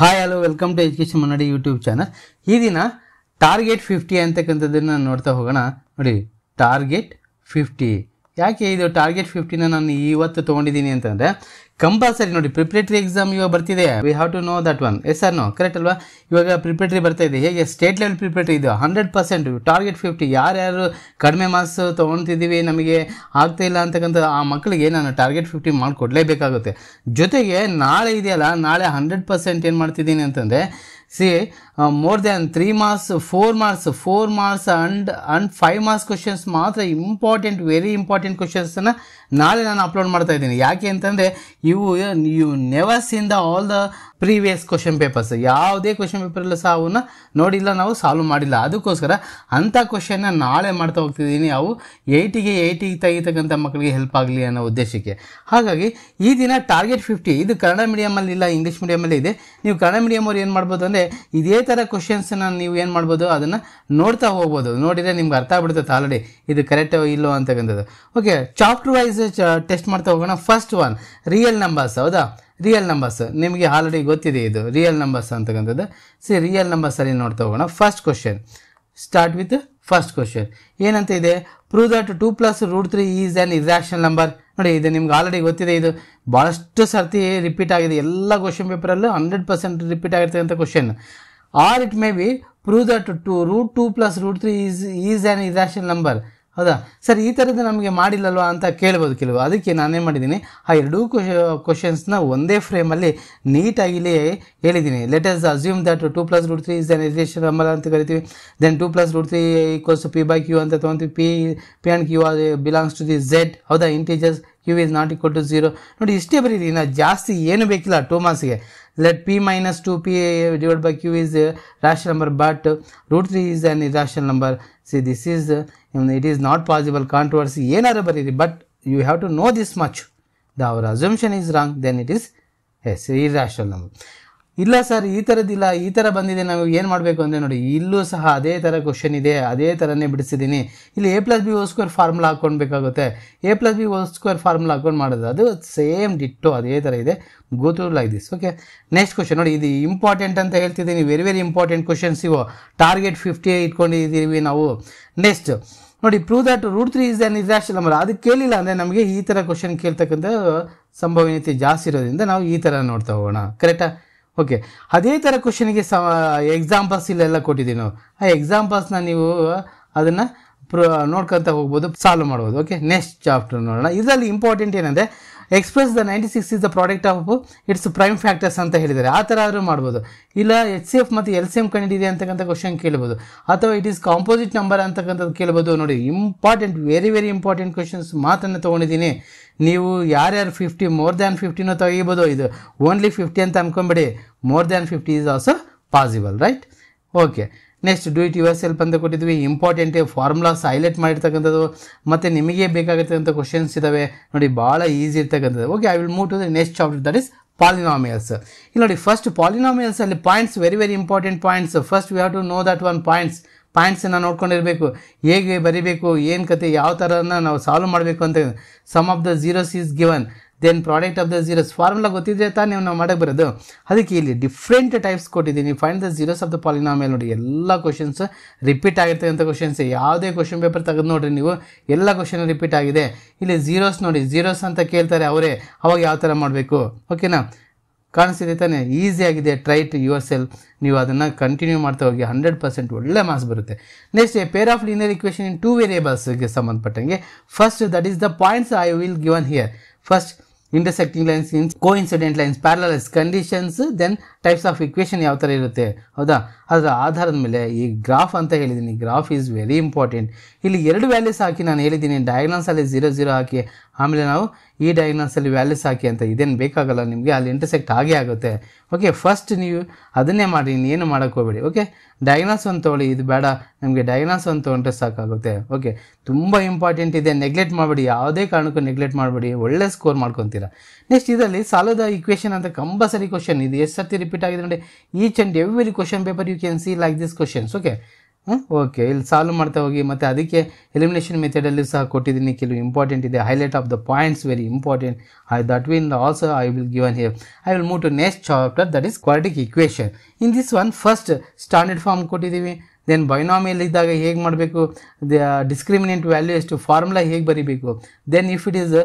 Hi hello welcome to education ಮನ್ನಡಿ YouTube channel ಈ ದಿನ target fifty ಅಂತಕ್ಕಂಥದ್ದನ್ನು ನೋಡ್ತಾ ಹೋಗೋಣ. ನೋಡಿ ಟಾರ್ಗೆಟ್ ಫಿಫ್ಟಿ ಯಾಕೆ ಇದು ಟಾರ್ಗೆಟ್ ಫಿಫ್ಟಿನ ನಾನು ಇವತ್ತು ತೊಗೊಂಡಿದ್ದೀನಿ ಅಂತಂದರೆ ಕಂಪಲ್ಸರಿ ನೋಡಿ ಪ್ರಿಪ್ರೇಟರಿ ಎಕ್ಸಾಮ್ ಇವಾಗ ಬರ್ತಿದೆ. We have to know that one S R no correct ಅಲ್ವಾ? ಇವಾಗ ಪ್ರಿಪ್ರೇಟರಿ ಬರ್ತಾ ಇದೆ. ಹೇಗೆ? ಸ್ಟೇಟ್ ಲೆವೆಲ್ ಪ್ರಿಪ್ರೇಟರಿ ಇದು ಹಂಡ್ರೆಡ್ ಪರ್ಸೆಂಟ್ ಟಾರ್ಗೆಟ್ ಫಿಫ್ಟಿ ಯಾರ್ಯಾರು ಕಡಿಮೆ ಮಾರ್ಕ್ಸ್ ತೊಗೊಳ್ತಿದ್ದೀವಿ, ನಮಗೆ ಆಗ್ತಾ ಇಲ್ಲ ಅಂತಕ್ಕಂಥ ಆ ಮಕ್ಕಳಿಗೆ ನಾನು ಟಾರ್ಗೆಟ್ ಫಿಫ್ಟಿ ಮಾಡಿಕೊಡ್ಲೇಬೇಕಾಗುತ್ತೆ. ಜೊತೆಗೆ ನಾಳೆ ಇದೆಯಲ್ಲ, ನಾಳೆ ಹಂಡ್ರೆಡ್ ಪರ್ಸೆಂಟ್ ಏನು ಮಾಡ್ತಿದ್ದೀನಿ ಅಂತಂದರೆ see more than three marks four marks four marks and and five marks questions ಮಾತ್ರ ಇಂಪಾರ್ಟೆಂಟ್ ವೆರಿ ಇಂಪಾರ್ಟೆಂಟ್ ಕ್ವಶನ್ಸನ್ನು ನಾಳೆ ನಾನು ಅಪ್ಲೋಡ್ ಮಾಡ್ತಾ ಇದ್ದೀನಿ. ಯಾಕೆ ಅಂತಂದರೆ, ಇವು you never seen the all the previous question papers ಯಾವುದೇ ಕ್ವಶನ್ ಪೇಪರಲ್ಲಿ ಸಹ ಅವನ್ನ ನೋಡಿಲ್ಲ, ನಾವು ಸಾಲ್ವ್ ಮಾಡಿಲ್ಲ. ಅದಕ್ಕೋಸ್ಕರ ಅಂಥ ಕ್ವಶನ್ನ ನಾಳೆ ಮಾಡ್ತಾ ಹೋಗ್ತಿದ್ದೀನಿ. ಅವು ಏಯ್ಟಿಗೆ ಏಯ್ಟಿಗೆ ತೆಗಿತಕ್ಕಂಥ ಮಕ್ಕಳಿಗೆ ಹೆಲ್ಪ್ ಆಗಲಿ ಅನ್ನೋ ಉದ್ದೇಶಕ್ಕೆ. ಹಾಗಾಗಿ, ಈ ದಿನ ಟಾರ್ಗೆಟ್ ಫಿಫ್ಟಿ ಇದು ಕನ್ನಡ ಮೀಡಿಯಮಲ್ಲಿ ಇಲ್ಲ ಇಂಗ್ಲೀಷ್ ಮೀಡಿಯಮಲ್ಲಿ ಇದೆ. ನೀವು ಕನ್ನಡ ಮೀಡಿಯಮ್ ಅವ್ರು ಏನು ಮಾಡ್ಬೋದು ಅಂದರೆ, ಇದೇ ಥರ ಕ್ವಶನ್ಸನ್ನ ನೀವು ಏನು ಮಾಡ್ಬೋದು? ಅದನ್ನು ನೋಡ್ತಾ ಹೋಗ್ಬೋದು. ನೋಡಿದರೆ ನಿಮ್ಗೆ ಅರ್ಥ ಆಗ್ಬಿಡ್ತೈತೆ ಆಲ್ರೆಡಿ ಇದು ಕರೆಕ್ಟ್ ಇಲ್ಲೋ ಅಂತಕ್ಕಂಥದ್ದು ಓಕೆ ಚಾಪ್ಟರ್ ವೈಸ್ ಟೆಸ್ಟ್ ಮಾಡ್ತಾ ಹೋಗೋಣ. ಫಸ್ಟ್ ಒನ್ ರಿಯಲ್ ನಂಬರ್ಸ್ ಹೌದಾ? ರಿಯಲ್ ನಂಬರ್ಸ್ ನಿಮಗೆ ಆಲ್ರೆಡಿ ಗೊತ್ತಿದೆ ಇದು. ರಿಯಲ್ ನಂಬರ್ಸ್ ಅಂತಕ್ಕಂಥದ್ದು ಸಿ ರಿಯಲ್ ನಂಬರ್ಸಲ್ಲಿ ನೋಡ್ತಾ ಹೋಗೋಣ. First question start with first question ಏನಂತ ಇದೆ? Prove that two plus root three is an ಇಸ್ಯಾಕ್ಷನ್ number ನೋಡಿ, ಇದು ನಿಮ್ಗೆ ಆಲ್ರೆಡಿ ಗೊತ್ತಿದೆ ಇದು. ಭಾಳಷ್ಟು ಸರ್ತಿ ರಿಪೀಟ್ ಆಗಿದೆ. ಎಲ್ಲ ಕ್ವಶನ್ ಪೇಪರಲ್ಲೂ ಹಂಡ್ರೆಡ್ ಪರ್ಸೆಂಟ್ ರಿಪೀಟ್ ಆಗಿರ್ತಕ್ಕಂಥ question or it may be prove that two root two plus root three is is an irrational number ಹೌದಾ? ಸರ್, ಈ ಥರದ್ದು ನಮಗೆ ಮಾಡಿಲ್ಲಲ್ವಾ ಅಂತ ಕೇಳ್ಬೋದು ಕೆಲವು. ಅದಕ್ಕೆ ನಾನೇನು ಮಾಡಿದ್ದೀನಿ? ಆ ಎರಡೂ ಕ್ವಶನ್ಸ್ನ ಒಂದೇ ಫ್ರೇಮಲ್ಲಿ ನೀಟಾಗಿ ಇಲ್ಲಿ ಹೇಳಿದ್ದೀನಿ. Let us assume that two plus root three is an irrational number ಅಂತ ಕರಿತೀವಿ. Then two plus root three equals P by Q ಅಂತ ತೊಗೊತೀವಿ. P P and Q belongs to the Z ಹೌದಾ? Integers Q is not equal to zero ನೋಡಿ, ಇಷ್ಟೇ ಬರೀರಿ. ಇನ್ನು ಜಾಸ್ತಿ ಏನು ಬೇಕಿಲ್ಲ. Two ಮಾರ್ಕ್ಸ್ಗೆ let P minus two P divide by Q is rational number but root three is on irrational number see this is it is not possible controversy ಏನಾರು ಬರೀರಿ but you have to no this much the hour assumption is wrong then it is S irrational number ಇಲ್ಲ sir, ಈ ಥರದ್ದಿಲ್ಲ ಈ ಥರ ಬಂದಿದೆ, ನಾವು ಏನು ಮಾಡಬೇಕು ಅಂದರೆ ನೋಡಿ, ಇಲ್ಲೂ ಸಹ ಅದೇ ಥರ ಕ್ವಶನ್ ಇದೆ, ಅದೇ ಥರನೇ ಬಿಡಿಸಿದ್ದೀನಿ. ಇಲ್ಲಿ A plus B whole square formula ಹಾಕ್ಕೊಳ್ಬೇಕಾಗುತ್ತೆ A plus B whole square formula ಹಾಕೊಂಡು ಮಾಡೋದು, ಅದು ಸೇಮ್ ಡಿಟ್ಟು ಅದೇ ಥರ ಇದೆ. Go to like this okay next question ನೋಡಿ, ಇದು ಇಂಪಾರ್ಟೆಂಟ್ ಅಂತ ಹೇಳ್ತಿದ್ದೀನಿ. ವೆರಿ ವೆರಿ ಇಂಪಾರ್ಟೆಂಟ್ ಕ್ವಶನ್ಸ್ ಇವು. ಟಾರ್ಗೆಟ್ ಫಿಫ್ಟಿ ಇಟ್ಕೊಂಡಿದ್ದೀವಿ ನಾವು. ನೆಕ್ಸ್ಟ್ ನೋಡಿ prove that root three is an irrational number ಅದು ಕೇಳಿಲ್ಲ ಅಂದರೆ ನಮಗೆ ಈ ಥರ ಕ್ವಶನ್ ಕೇಳ್ತಕ್ಕಂಥ ಸಂಭವನೀಯತೆ ಜಾಸ್ತಿ ಇರೋದ್ರಿಂದ ನಾವು ಈ ಥರ ನೋಡ್ತಾ ಹೋಗೋಣ. ಕರೆಕ್ಟಾ ಓಕೆ ಅದೇ ಥರ ಕ್ವಶನಿಗೆ ಸ ಎಕ್ಸಾಂಪಲ್ಸ್ ಇಲ್ಲೆಲ್ಲ ಕೊಟ್ಟಿದ್ದೀವಿ ನಾವು ಆ ಎಕ್ಸಾಂಪಲ್ಸ್ನ ನೀವು ಅದನ್ನು ಪ್ರ, ನೋಡ್ಕೊತ ಹೋಗ್ಬೋದು ಸಾಲ್ವ್ ಮಾಡ್ಬೋದು. ಓಕೆ ನೆಕ್ಸ್ಟ್ ಚಾಪ್ಟರ್ ನೋಡೋಣ. ಇದರಲ್ಲಿ ಇಂಪಾರ್ಟೆಂಟ್ ಏನಂದರೆ express the ninety six is the product of its prime factors ಅಂತ ಹೇಳಿದ್ದಾರೆ. ಆ ಥರ ಆದರೂ ಮಾಡ್ಬೋದು. ಇಲ್ಲ ಎಚ್ ಸಿ ಎಫ್ ಮತ್ತು ಎಲ್ ಸಿ ಎಂ ಕಂಡಿದೆ ಅಂತಕ್ಕಂಥ ಕ್ವಶನ್ ಕೇಳ್ಬೋದು. ಅಥವಾ ಇಟ್ ಈಸ್ ಕಾಂಪೋಸಿಟ್ ನಂಬರ್ ಅಂತಕ್ಕಂಥದ್ದು ಕೇಳ್ಬೋದು. ನೋಡಿ important very very important questions ಮಾತನ್ನು ತೊಗೊಂಡಿದ್ದೀನಿ. ನೀವು ಯಾರ್ಯಾರು ಫಿಫ್ಟಿ ಮೋರ್ ದ್ಯಾನ್ ಫಿಫ್ಟಿನೂ ತೆಗಿಬೋದು. ಇದು ಓನ್ಲಿ ಫಿಫ್ಟಿ ಅಂತ ಅನ್ಕೊಂಬಿಡಿ more than fifty is also possible right okay next do it yourself ಅಂತ ಕೊಟ್ಟಿದ್ವಿ. ಇಂಪಾರ್ಟೆಂಟ್ ಫಾರ್ಮುಲಾಸ್ ಹೈಲೈಟ್ ಮಾಡಿರ್ತಕ್ಕಂಥದ್ದು. ಮತ್ತು ನಿಮಗೆ ಬೇಕಾಗಿರ್ತಕ್ಕಂಥ ಕ್ವಶನ್ಸ್ ಇದ್ದಾವೆ ನೋಡಿ, ಭಾಳ ಈಸಿ ಇರ್ತಕ್ಕಂಥದ್ದು. Okay I will move to the next chapter that is polynomials ಇಲ್ಲಿ ನೋಡಿ ಫಸ್ಟ್ ಪಾಲಿನಾಮಿಯಲ್ಸ್ ಅಲ್ಲಿ points very very important points first we have to know that one points ಪಾಯಿಂಟ್ಸನ್ನು ನೋಡ್ಕೊಂಡಿರಬೇಕು. ಹೇಗೆ ಬರಿಬೇಕು, ಏನು ಕತೆ, ಯಾವ ಥರನ ನಾವು ಸಾಲ್ವ್ ಮಾಡಬೇಕು ಅಂತ sum of the zeros is given then product of the zeros formula ಗೊತ್ತಿದ್ರೆ ತಾನೇ ನಾವು ಮಾಡೋಕ್ಕೆ ಬರೋದು. ಅದಕ್ಕೆ ಇಲ್ಲಿ ಡಿಫ್ರೆಂಟ್ ಟೈಪ್ಸ್ ಕೊಟ್ಟಿದ್ದೀನಿ. Find the zeros of the polynomial ನೋಡಿ. ಎಲ್ಲ ಕ್ವಶನ್ಸ್ ರಿಪೀಟ್ ಆಗಿರ್ತಕ್ಕಂಥ ಕ್ವಶನ್ಸ್ ಯಾವುದೇ ಕ್ವಶನ್ ಪೇಪರ್ ತೆಗೆದು ನೋಡ್ರಿ ನೀವು. ಎಲ್ಲ ಕ್ವಶನ್ ರಿಪೀಟ್ ಆಗಿದೆ. ಇಲ್ಲಿ ಝೀರೋಸ್ ನೋಡಿ. ಝೀರೋಸ್ ಅಂತ ಕೇಳ್ತಾರೆ ಅವರೇ. ಅವಾಗ ಯಾವ ಥರ ಮಾಡಬೇಕು? ಓಕೆನಾ ಕಾಣಿಸ್ತಿದೆ ತಾನೇ? ಆಗಿದೆ. ಟ್ರೈ ಟು ಯುವರ್ ಸೆಲ್ ನೀವು ಅದನ್ನು ಕಂಟಿನ್ಯೂ ಮಾಡ್ತಾ ಹೋಗಿ ಹಂಡ್ರೆಡ್ ಪರ್ಸೆಂಟ್ ಒಳ್ಳೆ ಮಾರ್ಕ್ಸ್ ಬರುತ್ತೆ. Next a pair of linear equation in two ವೇರಿಯೇಬಲ್ಸ್ಗೆ ಸಂಬಂಧಪಟ್ಟಂಗೆ. First that is the points I will given here first intersecting lines, coincident lines, parallel lines, conditions, then types of equation ಯಾವ ಥರ ಇರುತ್ತೆ? ಹೌದಾ? ಅದರ ಆಧಾರದ ಮೇಲೆ ಈ ಗ್ರಾಫ್ ಅಂತ ಹೇಳಿದ್ದೀನಿ ಗ್ರಾಫ್ ಈಸ್ ವೆರಿ ಇಂಪಾರ್ಟೆಂಟ್ ಇಲ್ಲಿ ಎರಡು ವ್ಯಾಲ್ಯೂಸ್ ಹಾಕಿ ನಾನು ಹೇಳಿದ್ದೀನಿ ಡಯಾಗ್ನಲ್ಸಲ್ಲಿ ಝೀರೋ ಝೀರೋ ಹಾಕಿ, ಆಮೇಲೆ ನಾವು ಈ ಡಯಾಗ್ನಲ್ಸಲ್ಲಿ ವ್ಯಾಲ್ಯೂಸ್ ಹಾಕಿ ಅಂತ ಇದೇನು ಬೇಕಾಗಲ್ಲ ನಿಮಗೆ? ಅಲ್ಲಿ ಇಂಟರ್ಸೆಕ್ಟ್ ಆಗೇ ಆಗುತ್ತೆ. ಓಕೆ ಫಸ್ಟ್ ನೀವು ಅದನ್ನೇ ಮಾಡಿ ಇನ್ನೇನು ಮಾಡೋಕ್ಕೆ ಹೋಗಬೇಡಿ. ಓಕೆ ಡಯಾಗ್ನಲ್ಸ್ ಒಂದು ತೊಗೊಳ್ಳಿ. ಇದು ಬೇಡ. ನಮಗೆ ಡಯಾಗ್ನಲ್ಸ್ ಒಂದು ತೊಗೊಂಡ್ರೆ ಸಾಕಾಗುತ್ತೆ. ಓಕೆ ತುಂಬ ಇಂಪಾರ್ಟೆಂಟ್ ಇದೆ. ನೆಗ್ಲೆಕ್ಟ್ ಮಾಡಬೇಡಿ. ಯಾವುದೇ ಕಾರಣಕ್ಕೂ ನೆಗ್ಲೆಕ್ಟ್ ಮಾಡಬೇಡಿ. ಒಳ್ಳೆ ಸ್ಕೋರ್ ಮಾಡ್ಕೊತೀರಾ. ನೆಕ್ಸ್ಟ್ ಇದರಲ್ಲಿ ಸಾಲದ ಇಕ್ವೇಷನ್ ಅಂತ ಕಂಪಲ್ಸರಿ ಕ್ವಶನ್ ಇದು ಎಷ್ಟು ಸರ್ತಿ ರಿಪೀಟ್ ಆಗಿದೆ ನೋಡಿ each and every question paper you can see like this questions okay okay ಇಲ್ಲಿ ಸಾಲ್ವ್ ಮಾಡ್ತಾ ಹೋಗಿ, ಮತ್ತು ಅದಕ್ಕೆ ಎಲಿಮಿನೇಷನ್ ಮೆಥಡಲ್ಲಿ ಸಹ ಕೊಟ್ಟಿದ್ದೀನಿ. ಕೆಲವು ಇಂಪಾರ್ಟೆಂಟ್ ಇದೆ. Highlight of the points very important I that when also I will given here I will move to next chapter that is quadratic equation in this one first standard form ಕೊಟ್ಟಿದ್ದೀವಿ. Then binomial ಇದ್ದಾಗ ಹೇಗೆ ಮಾಡಬೇಕು? The discriminant value ಎಷ್ಟು? Formula ಹೇಗೆ ಬರೀಬೇಕು? Then if it is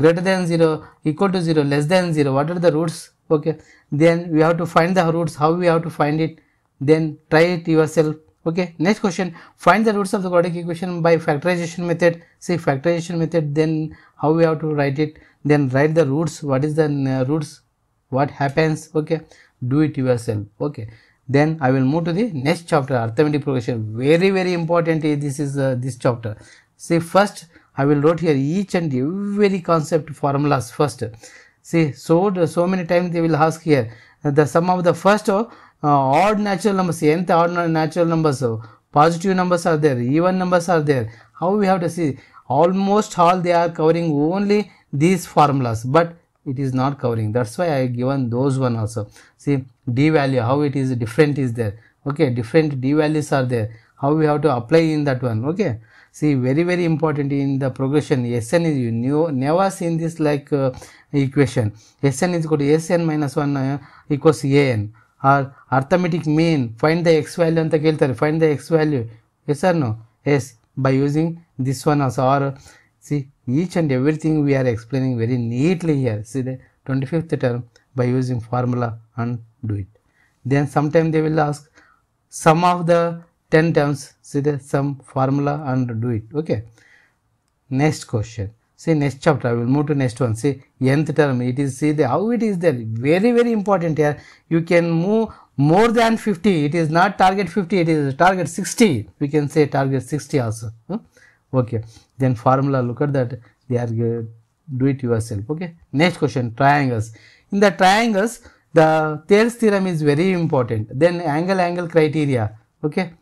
greater than zero equal to zero less than zero what are the roots okay. Then we have to find the roots. How we have to find it? Then try it yourself. Okay. Next question. Find the roots of the quadratic equation by factorization method. See factorization method then how we have to write it. Then write the roots. What is the uh, roots? What happens? Okay. Do it yourself. Okay. Then i will move to the next chapter. Arithmetic progression. Very very important. Is this is uh, this chapter. See first i will wrote here each and every concept formulas first see so so many times they will ask here the sum of the first uh, odd natural numbers nth odd natural numbers uh, positive numbers are there even numbers are there. How we have to see? Almost all they are covering only these formulas but it is not covering. That's why i given those one also. See d value how it is different is there. Okay different d values are there. How we have to apply in that one. Okay see very very important in the progression sn is you knew never seen this like uh, equation sn is equal to sn minus 1 uh, equals an or arithmetic mean find the x value ಅಂತ ಕೇಳ್ತಾರೆ find the x value yes or no yes by using this one also or see each and everything we are explaining very neatly here see the 25th term by using formula and do it then sometime they will ask sum of the 10 terms see the sum formula and do it okay? Next question. See next chapter i will move to next one. See nth term it is see the how it is there? Very very important here. You can move more than 50 it is not target 50 it is target 60 we can say target 60 also okay. Then formula look at that. They are do it yourself okay? Next question triangles. In the triangles the Thales theorem is very important. Then angle angle criteria okay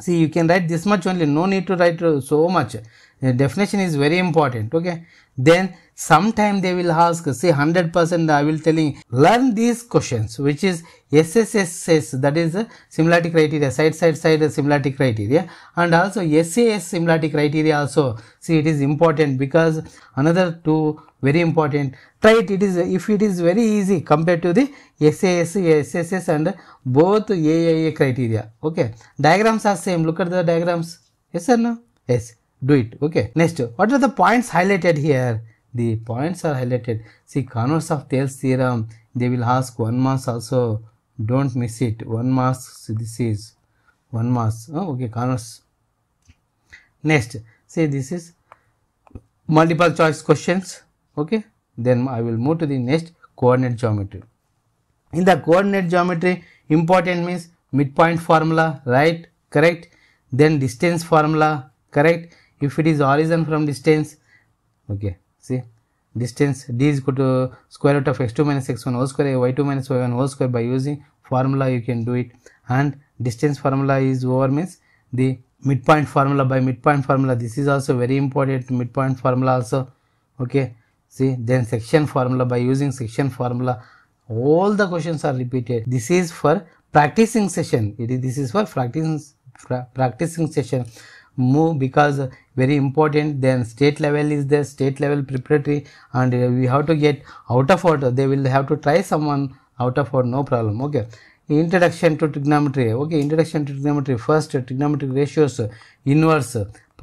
see you can write this much only. No need to write so much Definition is very important okay? Then sometime they will ask say 100% i will telling learn these questions which is sss that is similarity criteria side side side similarity criteria and also sas similarity criteria also. See it is important because another two very important. Try it it is if it is very easy compared to the sas sss and both aaa criteria okay? Diagrams are same. Look at the diagrams. Yes or no? Yes do it. Okay. Next what are the points highlighted here? The points are highlighted. See converse of Thales theorem they will ask one mass also. Don't miss it. One mass this is one mass. Oh, okay converse. Next say this is multiple choice questions. Okay. Then i will move to the next coordinate geometry. In the coordinate geometry important means midpoint formula right? Correct. Then distance formula correct if it is origin from distance okay see distance d is equal to square root of x2 minus x1 whole square y2 minus y1 whole square by using formula you can do it. And distance formula is over means the midpoint formula. By midpoint formula this is also very important. Midpoint formula also okay see then section formula by using section formula all the questions are repeated. This is for practicing session. It is this is for practicing pra- practicing session move because very important then state level is the state level preparatory and we have to get out of order. They will have to try someone out of order no problem. Okay. Introduction to trigonometry. Okay introduction to trigonometry. First trigonometric ratios inverse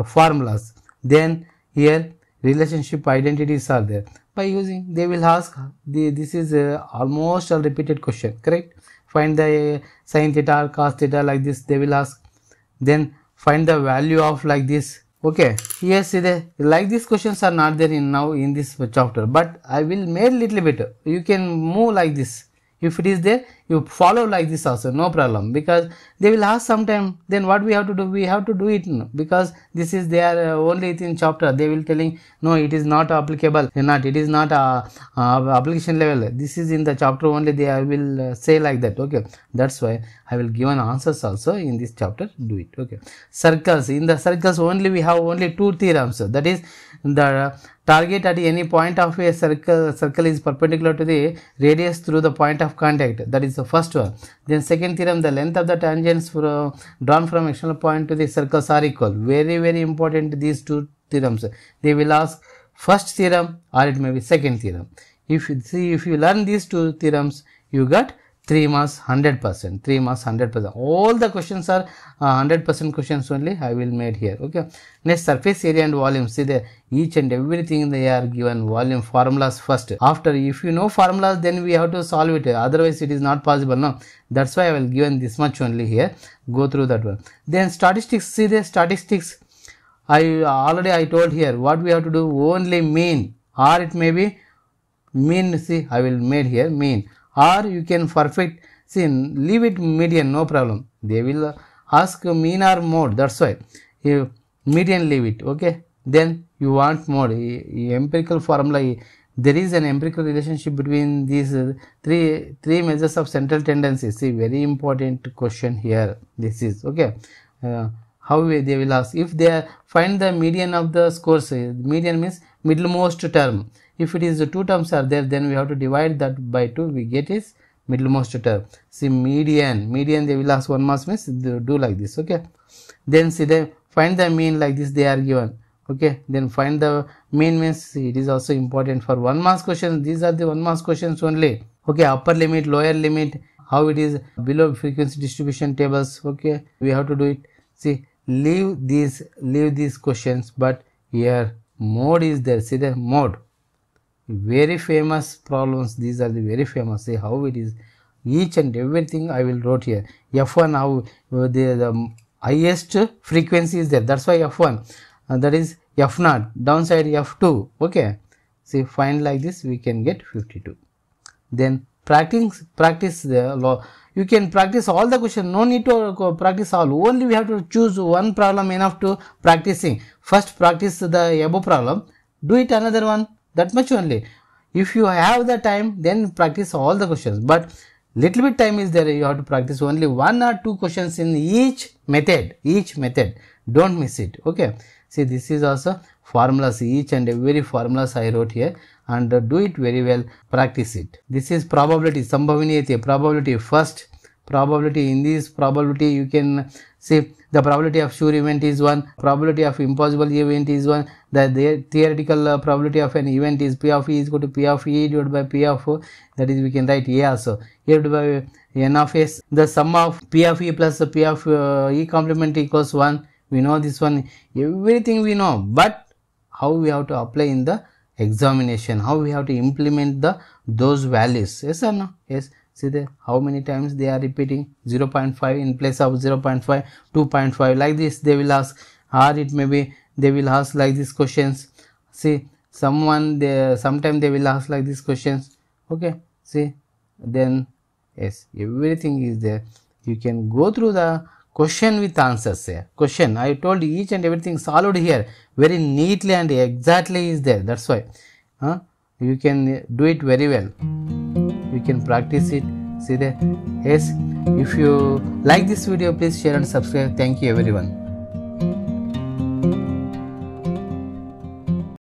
formulas. Then here relationship identities are there. By using they will ask the, this is uh, almost a repeated question correct? Find the uh, sin theta or cos theta like this they will ask. Then find the value of like this. Okay. Here see the like these questions are not there in now in this chapter but i will make little bit. You can move like this if it is there you follow like this also no problem. Because they will ask sometime then what we have to do? We have to do it because this is their uh, only in chapter. They will telling no it is not applicable. Not it is not a, a application level. This is in the chapter only they I will uh, say like that okay? That's why i will give an answers also in this chapter. Do it okay? Circles. In the circles only we have only two theorems. That is the tangent at any point of a circle circle is perpendicular to the radius through the point of contact. That is the first one. Then second theorem the length of the tangents for, drawn from external point to the circles are equal. Very very important these two theorems. They will ask first theorem or it may be second theorem. If you see if you learn these two theorems you got 3 marks 100 percent 3 marks 100 percent. All the questions are uh, 100 percent questions only i will made here okay? Next surface area and volume. See the each and everything they are given volume formulas first. After if you know formulas then we have to solve it. Otherwise it is not possible no? That's why i will given this much only here. Go through that one. Then statistics. See the statistics. I already i told here what we have to do only mean or it may be mean see i will made here mean or you can perfect see leave it median no problem. They will ask mean or mode that's why. You median leave it okay? Then you want mode. Empirical formula there is an empirical relationship between these uh, three three measures of central tendency see very important question here. This is okay? Uh, how they will ask. If they find the median of the scores uh, median means middlemost term. If it is the two terms are there then we have to divide that by 2 we get is middlemost term. See median median they will ask one mass means do like this okay? Then see they find the mean like this they are given okay? Then find the mean means it is also important for one mass questions these are the one mass questions only okay? Upper limit lower limit how it is below frequency distribution tables okay? We have to do it. See leave these leave these questions but here mode is there. See the mode. Very famous problems. These are the very famous. See how it is. Each and everything i will wrote here. F1 how uh, the, the highest frequency is there. That's why f1 uh, that is f0 downside f2 okay. See find like this we can get 52 then practice practice the law you can practice all the question. No need to practice all. Only we have to choose one problem enough to practicing first practice the above problem. Do it another one. That much only. If you have the time then practice all the questions. But little bit time is there. You have to practice only one or two questions in each method. Each method. Don't miss it. Okay. See this is also formulas each and every formulas i wrote here and do it very well practice it. This is probability sambhaviniyati probability first. Probability in this probability you can see the probability of sure event is 1 probability of impossible event is 1 the, the theoretical uh, probability of an event is p of e is equal to p of e divided by p of o that is we can write a also. Divided by n of s the sum of p of e plus p of uh, e complement equals 1 we know this one everything we know but how we have to apply in the examination. How we have to implement the those values. Yes or no? Yes. See the how many times they are repeating? 0.5 in place of 0.5 2.5 like this they will ask. Or it may be they will ask like these questions. See someone they sometime they will ask like these questions. Okay see then yes everything is there. You can go through the question with answers here. Question. I told you each and everything solved here. Very neatly and exactly is there. That's why. Huh? you can do it very well. You can practice it. See there? Yes. If you like this video please share and subscribe. Thank you everyone